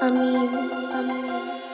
Amin. Amin.